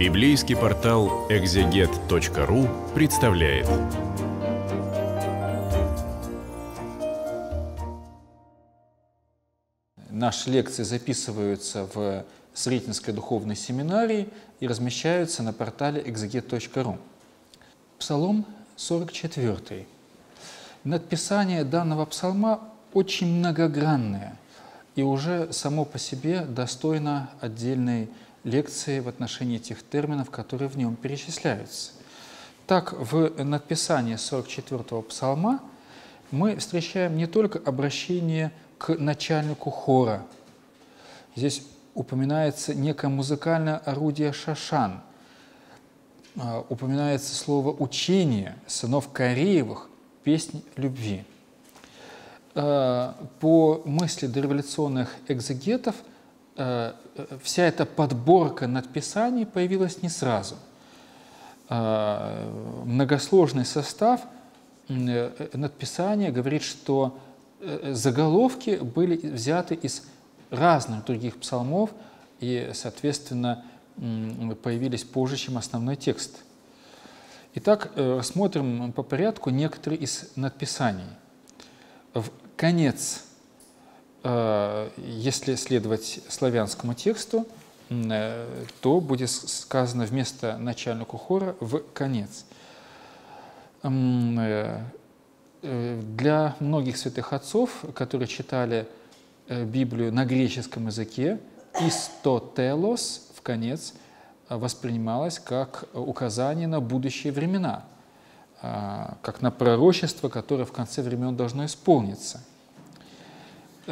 Библейский портал экзегет.ру представляет. Наши лекции записываются в Сретенской духовной семинарии и размещаются на портале exeget.ru. Псалом 44. Надписание данного псалма очень многогранное и уже само по себе достойно отдельной лекции в отношении тех терминов, которые в нем перечисляются. Так, в надписании 44-го псалма мы встречаем не только обращение к начальнику хора. Здесь упоминается некое музыкальное орудие шашан, а, упоминается слово «учение» сынов Кореевых, песнь любви. А, по мысли дореволюционных экзегетов – Э, вся эта подборка надписаний появилась не сразу. Э, многосложный состав э, надписания говорит, что заголовки были взяты из разных других псалмов и, соответственно, появились позже, чем основной текст. Итак, смотрим по порядку некоторые из надписаний. В конец Э, если следовать славянскому тексту, э, то будет сказано вместо начальника хора в конец. Э, для многих святых отцов, которые читали Библию на греческом языке, «истотелос» в конец воспринималось как указание на будущие времена, как на пророчество, которое в конце времен должно исполниться –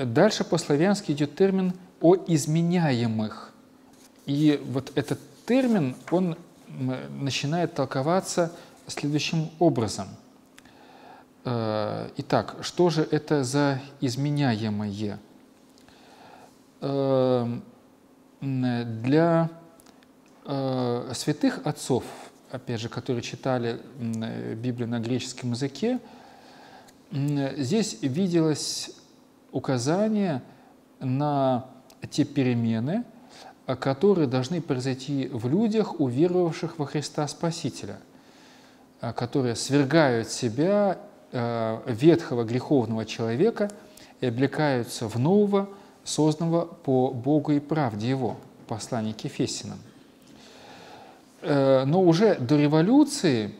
Дальше по-славянски идет термин о изменяемых. И вот этот термин, он начинает толковаться следующим образом. Э, итак, что же это за изменяемое? Э, для э, святых отцов, опять же, которые читали Библию на греческом языке, здесь виделось указание на те перемены, которые должны произойти в людях, уверовавших во Христа Спасителя, которые свергают себя э, ветхого греховного человека и облекаются в нового, созданного по Богу и правде Его. Послание к Ефесиным. Э, но уже до революции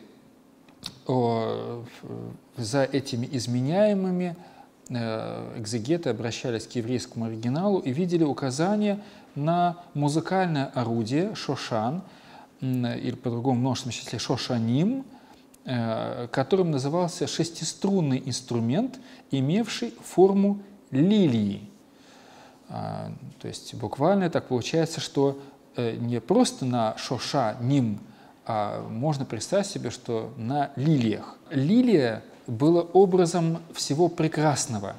за этими изменяемыми Э, экзегеты обращались к еврейскому оригиналу и видели указание на музыкальное орудие шошан, или по-другому множественном числе шошаним, э, которым назывался шестиструнный инструмент, имевший форму лилии. А, то есть буквально так получается, что э, не просто на шоша ним, а можно представить себе, что на лилиях. Лилия было образом всего прекрасного,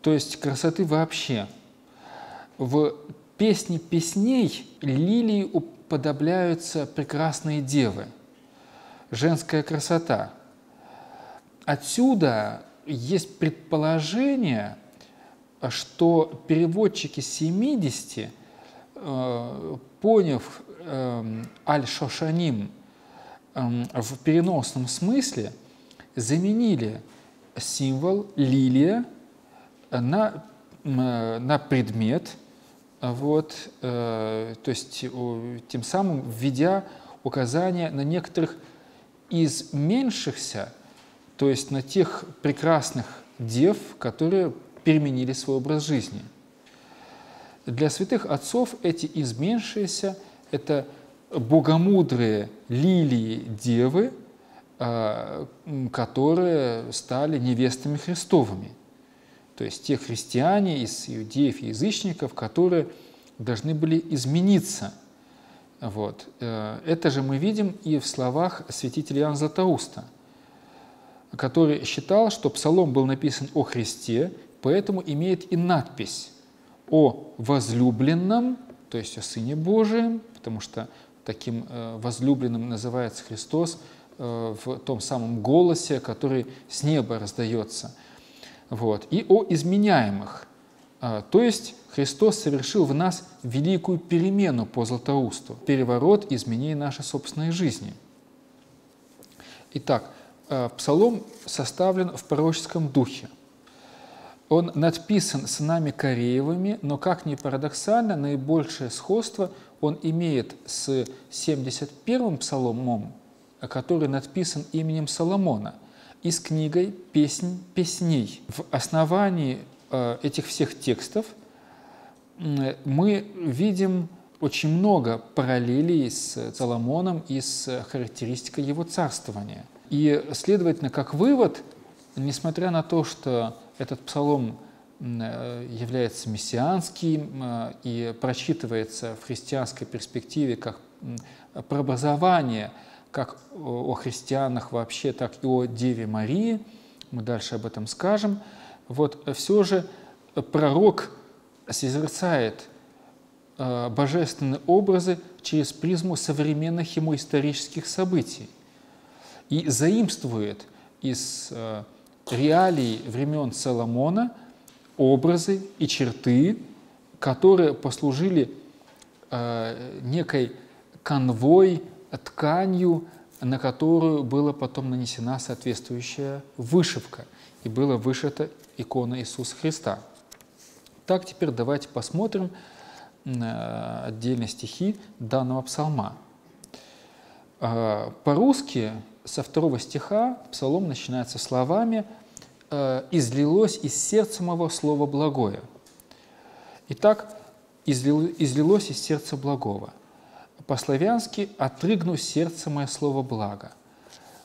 то есть красоты вообще. В песне песней лилии уподобляются прекрасные девы, женская красота. Отсюда есть предположение, что переводчики 70, э, поняв э, аль-шошаним э, в переносном смысле – заменили символ лилия на, на предмет, вот, э, то есть тем самым введя указание на некоторых изменшихся, то есть на тех прекрасных дев, которые переменили свой образ жизни. Для святых отцов эти изменшиеся – это богомудрые лилии девы – которые стали невестами Христовыми. То есть те христиане из иудеев и язычников, которые должны были измениться. Вот. Э, это же мы видим и в словах святителя Иоанна Златоуста, который считал, что псалом был написан о Христе, поэтому имеет и надпись о возлюбленном, то есть о Сыне Божием, потому что таким э, возлюбленным называется Христос – в том самом голосе, который с неба раздается. Вот. И о изменяемых. А, то есть Христос совершил в нас великую перемену по Златоусту, переворот изменений нашей собственной жизни. Итак, а, псалом составлен в пророческом духе. Он надписан сынами Кореевыми, но, как ни парадоксально, наибольшее сходство он имеет с 71-м псаломом, который написан именем Соломона, и с книгой «Песнь песней». В основании Э, этих всех текстов мы видим очень много параллелей с Соломоном и с характеристикой его царствования. И, следовательно, как вывод, несмотря на то, что этот псалом э, является мессианским э, и прочитывается в христианской перспективе как преобразование как о христианах вообще, так и о Деве Марии, мы дальше об этом скажем – вот все же пророк созерцает э, божественные образы через призму современных ему исторических событий и заимствует из э, реалий времен Соломона образы и черты, которые послужили э, некой конвой, тканью, на которую была потом нанесена соответствующая вышивка и было вышито икона Иисуса Христа. Так, теперь давайте посмотрим э, отдельные стихи данного псалма. Э, по-русски со второго стиха псалом начинается словами э, «излилось из сердца моего слово благое». Итак, излилось из сердца благого. По-славянски «отрыгну сердце мое слово благо».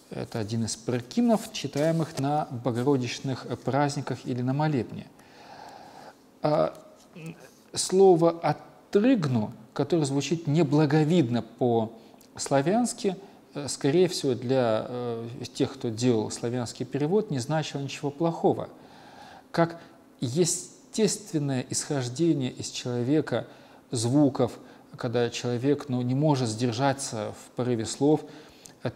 Это один из прокинов, читаемых на богородичных праздниках или на молебне. А слово «отрыгну», которое звучит неблаговидно по-славянски, э, скорее всего, для э, тех, кто делал славянский перевод, не значило ничего плохого. Как естественное исхождение из человека звуков, когда человек ну, не может сдержаться в порыве слов,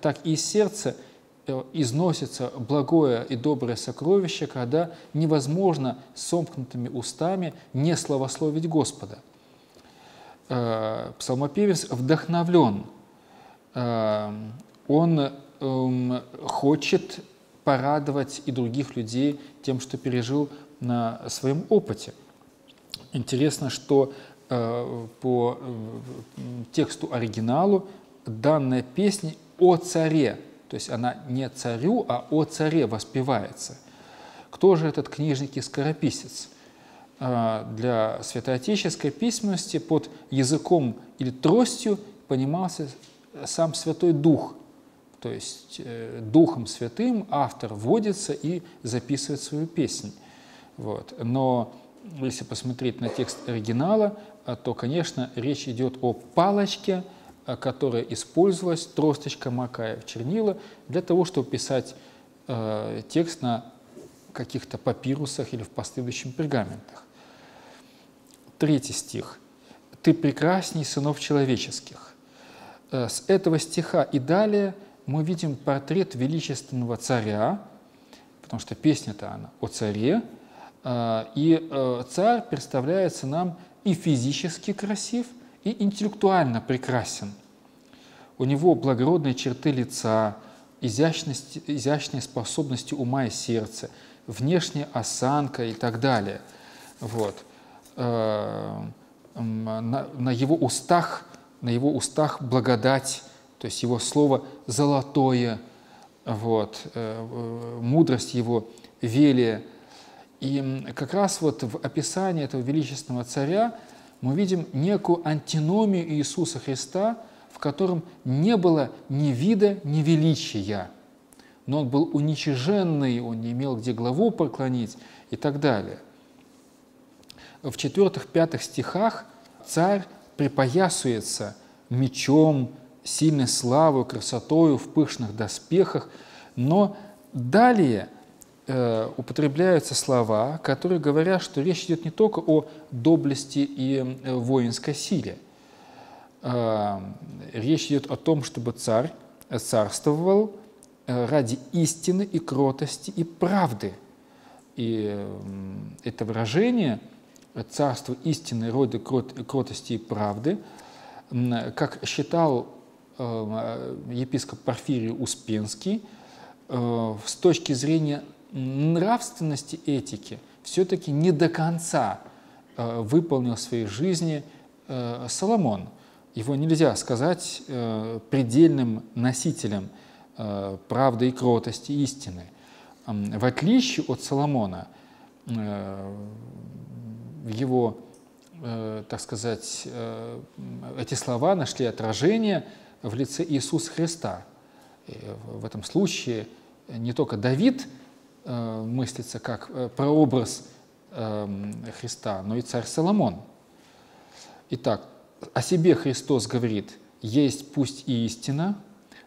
так и из сердца – Э, износится благое и доброе сокровище, когда невозможно сомкнутыми устами не славословить Господа. Э, псалмопевец вдохновлен, э, он эм, хочет порадовать и других людей тем, что пережил на своем опыте. Интересно, что по тексту оригиналу данная песня о царе, то есть она не царю, а о царе воспевается. Кто же этот книжник и скорописец? А, для святоотеческой письменности под языком или тростью понимался сам Святой Дух. То есть э, Духом Святым автор вводится и записывает свою песнь. Вот. Но если посмотреть на текст оригинала, а, то, конечно, речь идет о палочке – Э, которая использовалась, тросточка макая в чернила, для того, чтобы писать э, текст на каких-то папирусах или в последующих пергаментах. Третий стих. «Ты прекрасней сынов человеческих». С этого стиха и далее мы видим портрет величественного царя, потому что песня-то она о царе, и царь представляется нам и физически красив, и интеллектуально прекрасен. У него благородные черты лица, изящность, изящные способности ума и сердца, внешняя осанка и так далее. Вот. Э, на, на его устах, на его устах благодать, то есть его слово золотое, вот, э, мудрость его велия. И как раз вот в описании этого величественного царя мы видим некую антиномию Иисуса Христа, в котором не было ни вида, ни величия. Но он был уничиженный, он не имел где главу поклонить и так далее. В четвертых-пятых стихах царь припоясуется мечом, сильной славой, красотою в пышных доспехах, но далее – Э, употребляются слова, которые говорят, что речь идет не только о доблести и э, воинской силе. Э, речь идет о том, чтобы царь царствовал ради истины и кротости и правды. И это выражение царство истинной рода кротости и правды, как считал епископ Порфирий Успенский, с точки зрения нравственности этики, все-таки не до конца выполнил в своей жизни Соломон. Его нельзя сказать предельным носителем правды и кротости истины. В отличие от Соломона, его, э, так сказать, э, эти слова нашли отражение в лице Иисуса Христа. И в этом случае не только Давид э, мыслится как прообраз Христа, но и царь Соломон. Итак, о себе Христос говорит, «Есть пусть и истина,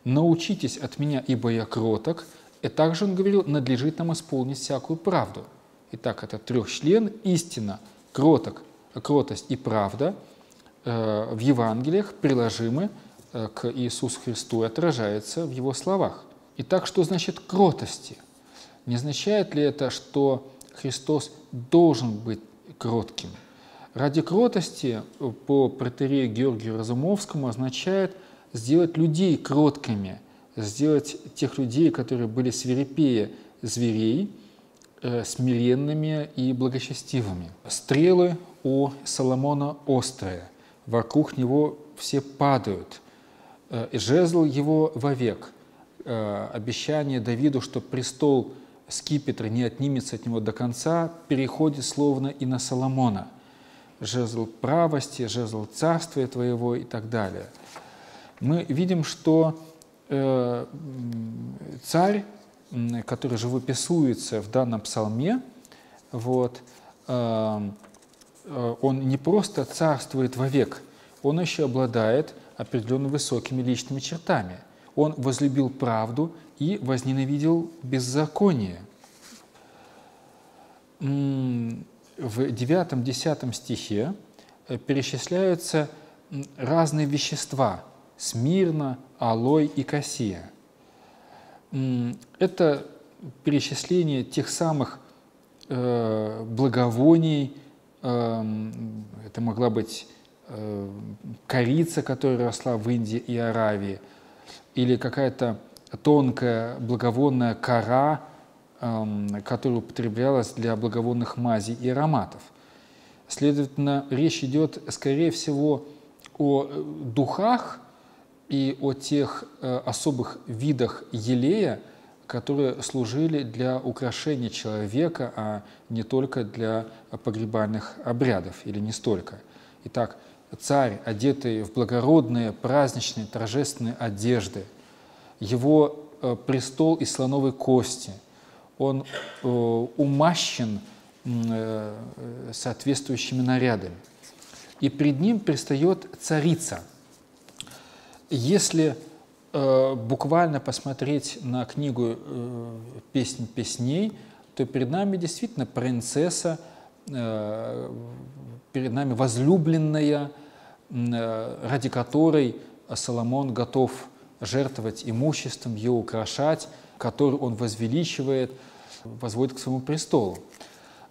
научитесь от меня, ибо я кроток». И также он говорил, надлежит нам исполнить всякую правду. Итак, это трехчлен, истина, кроток, кротость и правда э, в Евангелиях приложимы э, к Иисусу Христу и отражается в Его словах. Итак, что значит кротости? Не означает ли это, что Христос должен быть кротким? Ради кротости по протерею Георгию Разумовскому означает сделать людей кроткими, сделать тех людей, которые были свирепее зверей, Э, смиренными и благочестивыми. Стрелы у Соломона острые, вокруг него все падают. Э, жезл его вовек. Э, обещание Давиду, что престол скипетра не отнимется от него до конца, переходит словно и на Соломона. Жезл правости, жезл царствия твоего и так далее. Мы видим, что царь который живописуется в данном псалме, вот, эм, э, он не просто царствует вовек, он еще обладает определенно высокими личными чертами. Он возлюбил правду и возненавидел беззаконие. В 9-10 стихе э, перечисляются разные вещества – смирно, алой и кассия – это перечисление тех самых э, благовоний, э, это могла быть э, корица, которая росла в Индии и Аравии, или какая-то тонкая благовонная кора, э, которая употреблялась для благовонных мазей и ароматов. Следовательно, речь идет, скорее всего, о э, духах, и о тех э, особых видах елея, которые служили для украшения человека, а не только для погребальных обрядов, или не столько. Итак, царь, одетый в благородные, праздничные, торжественные одежды, его э, престол из слоновой кости, он э, умащен соответствующими нарядами. И пред ним предстает царица – если э, буквально посмотреть на книгу э, «Песнь песней», то перед нами действительно принцесса, э, перед нами возлюбленная, э, ради которой Соломон готов жертвовать имуществом, ее украшать, которую он возвеличивает, возводит к своему престолу.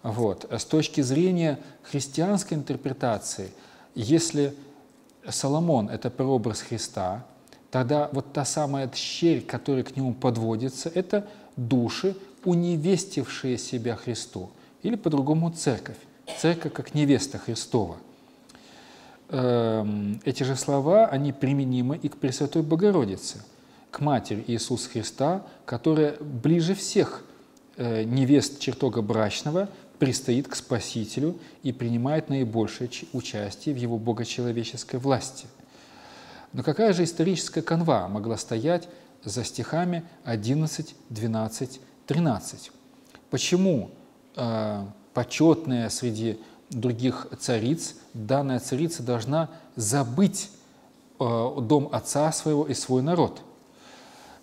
Вот. С точки зрения христианской интерпретации, если Соломон – это прообраз Христа, тогда вот та самая щель, которая к нему подводится, это души, уневестившие себя Христу, или по-другому церковь, церковь как невеста Христова. Эм, эти же слова, они применимы и к Пресвятой Богородице, к Матери Иисуса Христа, которая ближе всех э, невест чертога брачного пристоит к Спасителю и принимает наибольшее участие в его богочеловеческой власти. Но какая же историческая канва могла стоять за стихами 11, 12, 13? Почему почетная среди других цариц, данная царица должна забыть э, дом отца своего и свой народ?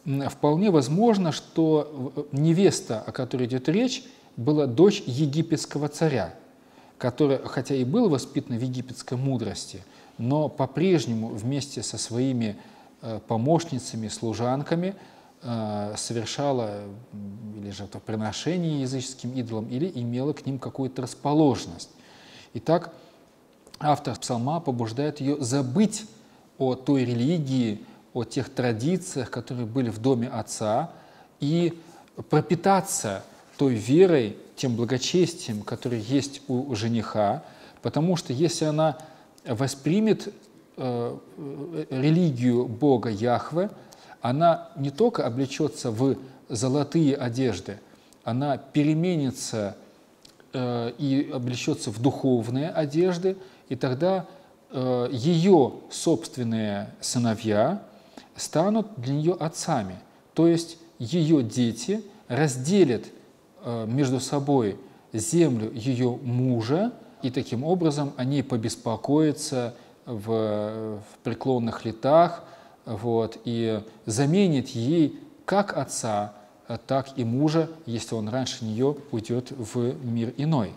Вполне возможно, что э, невеста, о которой идет речь, была дочь египетского царя, которая, хотя и был воспитана в египетской мудрости, но по-прежнему вместе со своими э, помощницами, служанками э, совершала или жертвоприношение языческим идолам, или имела к ним какую-то расположенность. Итак, автор псалма побуждает ее забыть о той религии, о тех традициях, которые были в доме отца, и пропитаться той верой, тем благочестием, который есть у жениха, потому что если она воспримет э, религию Бога Яхве, она не только облечется в золотые одежды, она переменится э, и облечется в духовные одежды, и тогда э, ее собственные сыновья станут для нее отцами. То есть ее дети разделят э, между собой землю ее мужа, и таким образом они побеспокоятся в, в преклонных летах, вот, и заменит ей как отца, так и мужа, если он раньше нее уйдет в мир иной.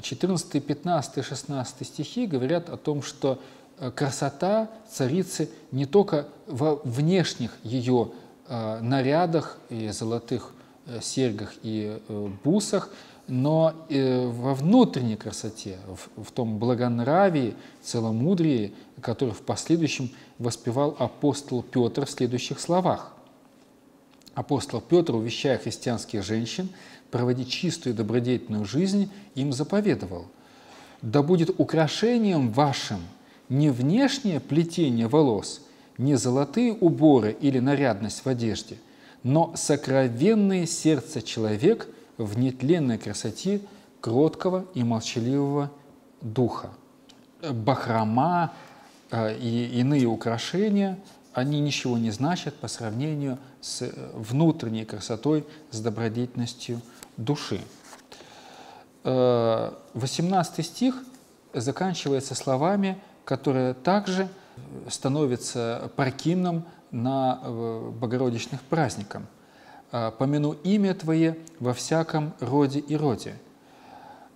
14, 15, 16 стихи говорят о том, что э, красота царицы не только во внешних ее э, нарядах и золотых э, серьгах и бусах, но во внутренней красоте, в, в том благонравии, целомудрии, который в последующем воспевал апостол Петр в следующих словах. Апостол Петр, увещая христианских женщин проводить чистую и добродетельную жизнь, им заповедовал «Да будет украшением вашим не внешнее плетение волос, не золотые уборы или нарядность в одежде, но сокровенное сердце человек в нетленной красоте кроткого и молчаливого духа». Бахрома э, и иные украшения – они ничего не значат по сравнению с э, внутренней красотой, с добродетельностью души. 18 э, стих заканчивается словами, которые также становятся паркином на богородичных праздниках. «Помяну имя Твое во всяком роде и роде».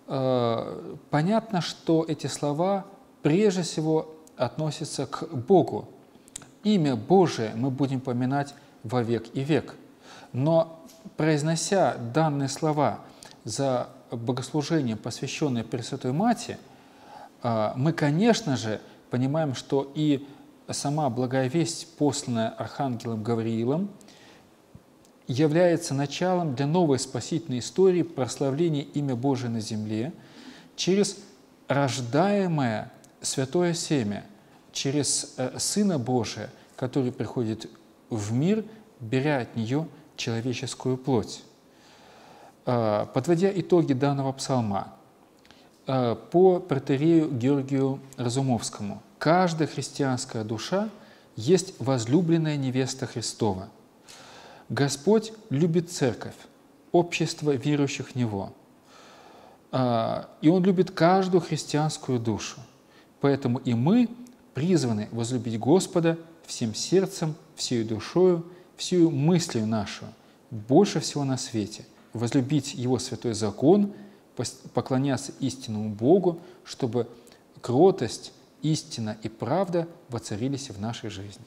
Понятно, что эти слова прежде всего относятся к Богу, имя Божие мы будем поминать во век и век. Но произнося данные слова за богослужение, посвященное Пресвятой Мати, а, мы, конечно же, понимаем, что и сама благая весть, посланная Архангелом Гавриилом, является началом для новой спасительной истории прославления имя Божие на земле через рождаемое святое семя – через э, Сына Божия, который приходит в мир, беря от нее человеческую плоть. Э, подводя итоги данного псалма, э, по протерею Георгию Разумовскому, каждая христианская душа есть возлюбленная невеста Христова. Господь любит церковь, общество верующих в Него. И Он любит каждую христианскую душу. Поэтому и мы призваны возлюбить Господа всем сердцем, всей душою, всю мыслью нашу, больше всего на свете, возлюбить Его святой закон, поклоняться истинному Богу, чтобы кротость, истина и правда воцарились в нашей жизни.